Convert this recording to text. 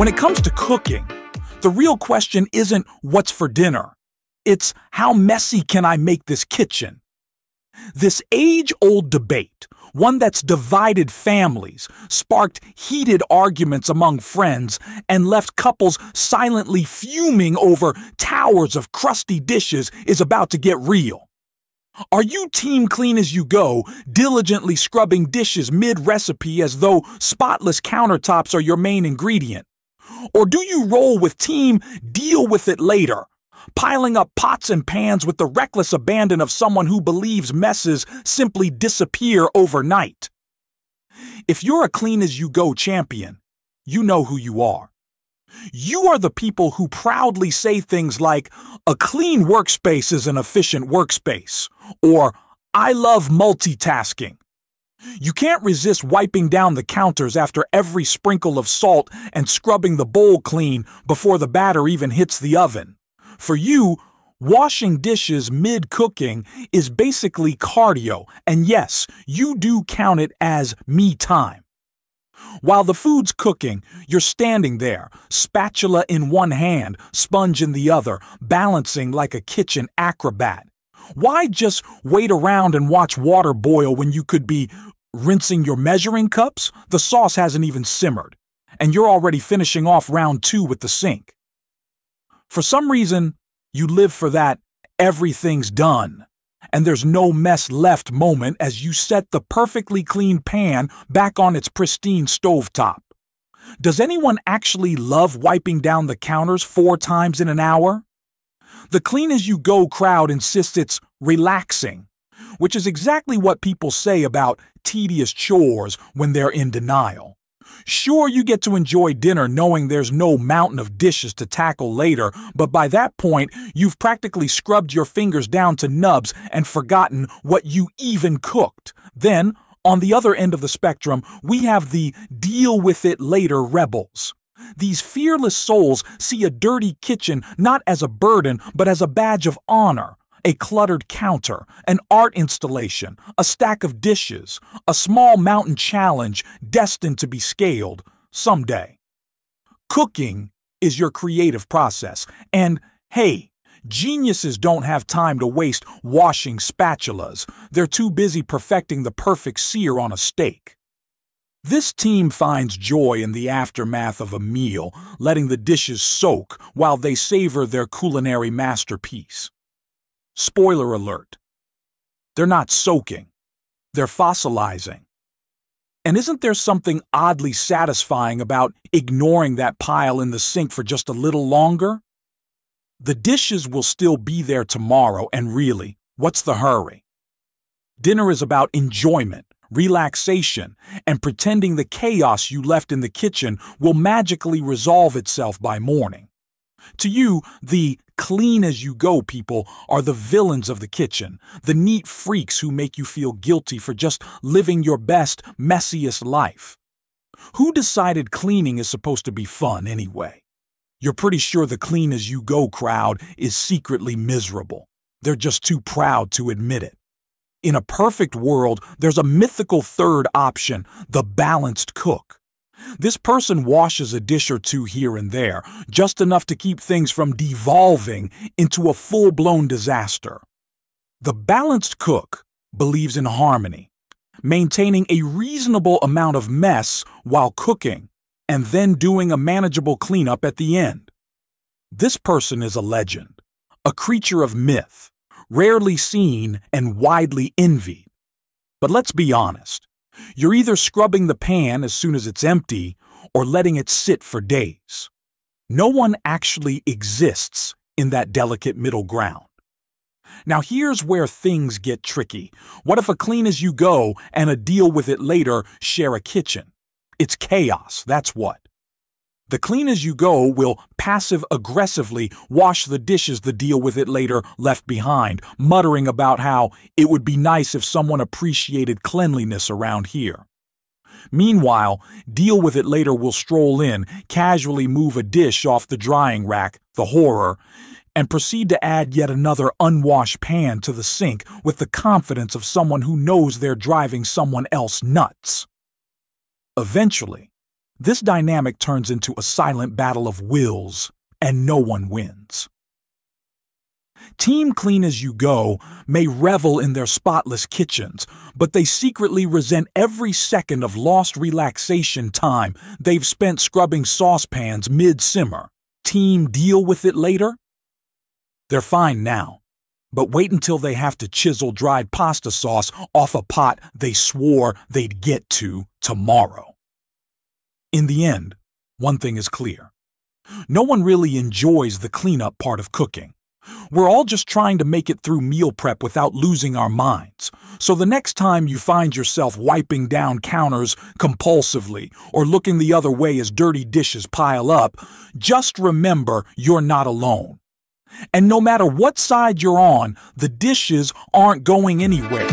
When it comes to cooking, the real question isn't what's for dinner. It's how messy can I make this kitchen? This age old debate, one that's divided families, sparked heated arguments among friends, and left couples silently fuming over towers of crusty dishes, is about to get real. Are you team clean as you go, diligently scrubbing dishes mid recipe as though spotless countertops are your main ingredient? Or do you roll with team deal with it later, piling up pots and pans with the reckless abandon of someone who believes messes simply disappear overnight? If you're a clean as you go champion, you know who you are. You are the people who proudly say things like, a clean workspace is an efficient workspace, or I love multitasking. You can't resist wiping down the counters after every sprinkle of salt and scrubbing the bowl clean before the batter even hits the oven. For you, washing dishes mid cooking is basically cardio, and yes, you do count it as me time. While the food's cooking, you're standing there, spatula in one hand, sponge in the other, balancing like a kitchen acrobat. Why just wait around and watch water boil when you could be rinsing your measuring cups? The sauce hasn't even simmered, and you're already finishing off round two with the sink. For some reason, you live for that everything's done, and there's no mess left moment as you set the perfectly clean pan back on its pristine stovetop. Does anyone actually love wiping down the counters four times in an hour? The clean as you go crowd insists it's relaxing, which is exactly what people say about tedious chores when they're in denial. Sure, you get to enjoy dinner knowing there's no mountain of dishes to tackle later, but by that point, you've practically scrubbed your fingers down to nubs and forgotten what you even cooked. Then, on the other end of the spectrum, we have the deal with it later rebels. These fearless souls see a dirty kitchen not as a burden, but as a badge of honor. A cluttered counter, an art installation, a stack of dishes, a small mountain challenge destined to be scaled someday. Cooking is your creative process, and hey, geniuses don't have time to waste washing spatulas. They're too busy perfecting the perfect sear on a steak. This team finds joy in the aftermath of a meal, letting the dishes soak while they savor their culinary masterpiece. Spoiler alert. They're not soaking. They're fossilizing. And isn't there something oddly satisfying about ignoring that pile in the sink for just a little longer? The dishes will still be there tomorrow, and really, what's the hurry? Dinner is about enjoyment, relaxation, and pretending the chaos you left in the kitchen will magically resolve itself by morning. To you, the clean as you go people are the villains of the kitchen, the neat freaks who make you feel guilty for just living your best, messiest life. Who decided cleaning is supposed to be fun anyway? You're pretty sure the clean as you go crowd is secretly miserable. They're just too proud to admit it. In a perfect world, there's a mythical third option the balanced cook. This person washes a dish or two here and there, just enough to keep things from devolving into a full blown disaster. The balanced cook believes in harmony, maintaining a reasonable amount of mess while cooking, and then doing a manageable cleanup at the end. This person is a legend, a creature of myth, rarely seen and widely envied. But let's be honest. You're either scrubbing the pan as soon as it's empty or letting it sit for days. No one actually exists in that delicate middle ground. Now, here's where things get tricky. What if a clean as you go and a deal with it later share a kitchen? It's chaos, that's what. The clean as you go will passive aggressively wash the dishes the deal with it later left behind, muttering about how it would be nice if someone appreciated cleanliness around here. Meanwhile, deal with it later will stroll in, casually move a dish off the drying rack, the horror, and proceed to add yet another unwashed pan to the sink with the confidence of someone who knows they're driving someone else nuts. Eventually, This dynamic turns into a silent battle of wills, and no one wins. Team Clean As You Go may revel in their spotless kitchens, but they secretly resent every second of lost relaxation time they've spent scrubbing saucepans mid simmer. Team Deal with It Later? They're fine now, but wait until they have to chisel dried pasta sauce off a pot they swore they'd get to tomorrow. In the end, one thing is clear. No one really enjoys the cleanup part of cooking. We're all just trying to make it through meal prep without losing our minds. So the next time you find yourself wiping down counters compulsively or looking the other way as dirty dishes pile up, just remember you're not alone. And no matter what side you're on, the dishes aren't going anywhere.